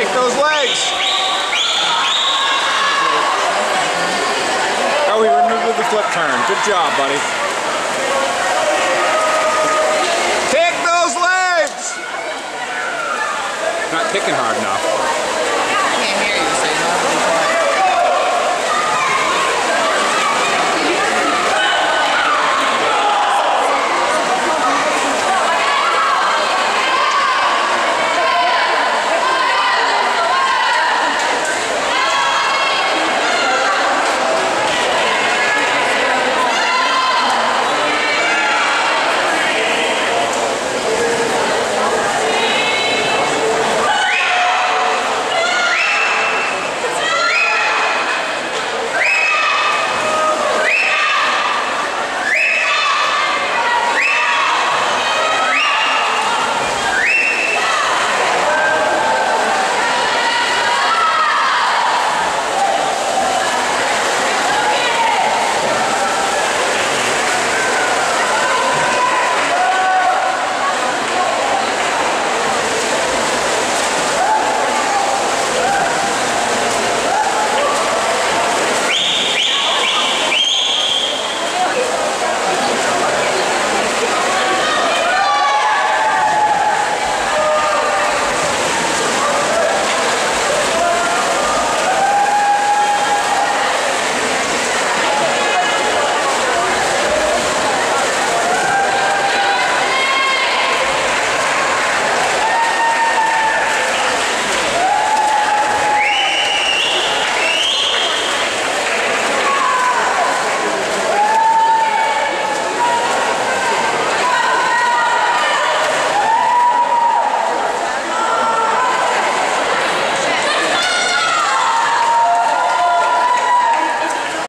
kick those legs. Oh, we removed the flip turn. Good job, buddy. Kick those legs! Not kicking hard enough. I can't hear you, so you.